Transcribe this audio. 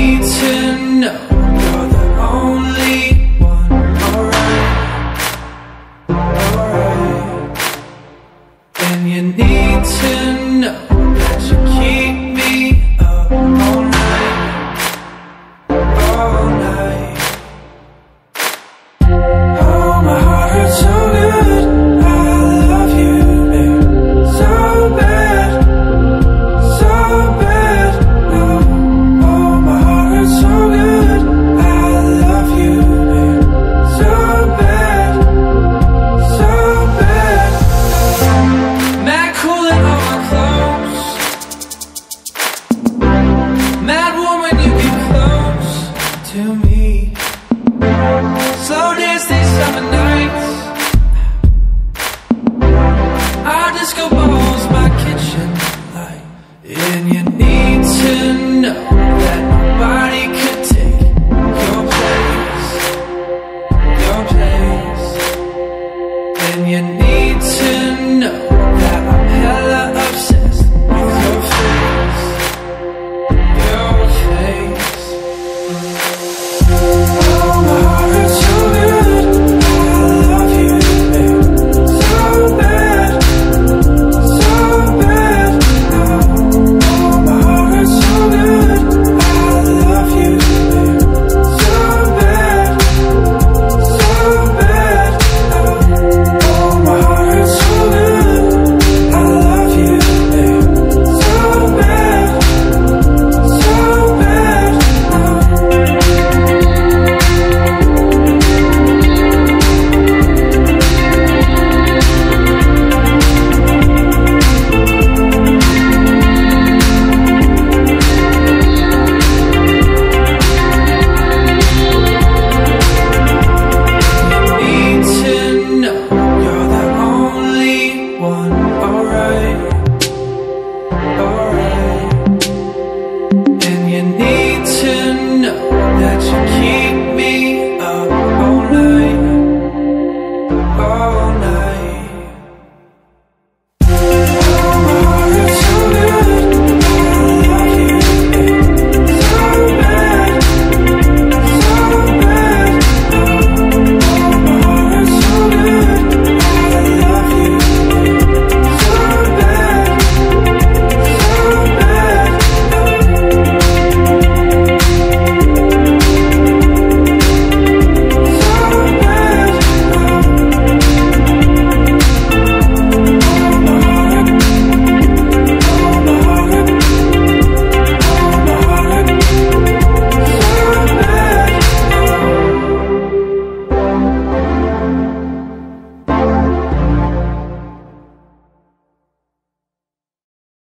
need to know you're the only one. Alright, alright, and you need. to me. Slow dance these summer nights. Our disco ball's my kitchen light. And you need to know that nobody could take your place Your place. And you need to know that